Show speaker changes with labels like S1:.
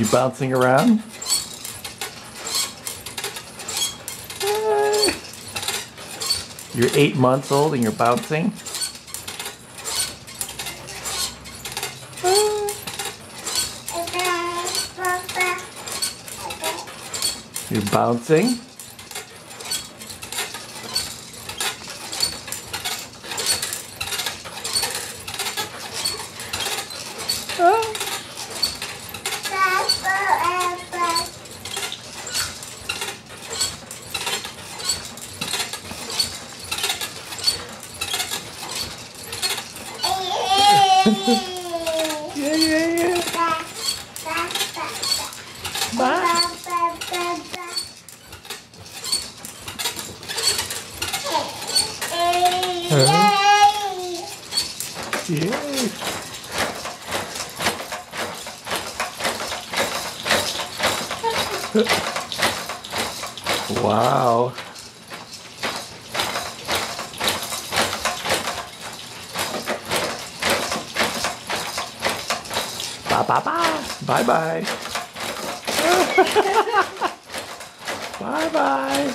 S1: You bouncing around? You're eight months old and you're bouncing? You're bouncing? Ah. Wow. Ba ba ba. Bye bye. bye bye.